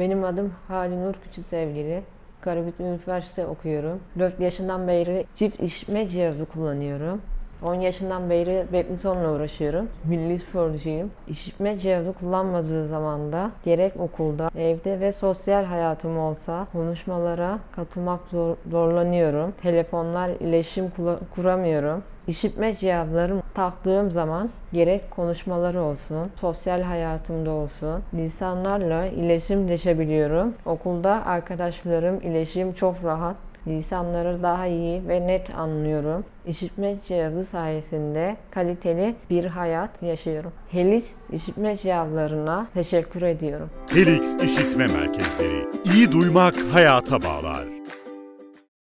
Benim adım Halinur Küçüksevgili. Karabük Üniversite okuyorum. 4 yaşından beri çift işitme cihazı kullanıyorum. 10 yaşından beri badmintonla uğraşıyorum. Milli sporcuyum. İşitme cihazı kullanmadığı zaman da gerek okulda, evde ve sosyal hayatım olsa konuşmalara katılmak zor- zorlanıyorum. Telefonlar iletişim kuramıyorum. İşitme cihazlarım taktığım zaman gerek konuşmaları olsun, sosyal hayatımda olsun, insanlarla iletişim geçebiliyorum. Okulda arkadaşlarım iletişim çok rahat. Lisanları daha iyi ve net anlıyorum. İşitme cihazı sayesinde kaliteli bir hayat yaşıyorum. Helix işitme cihazlarına teşekkür ediyorum. Helix İşitme Merkezleri. İyi duymak hayata bağlar.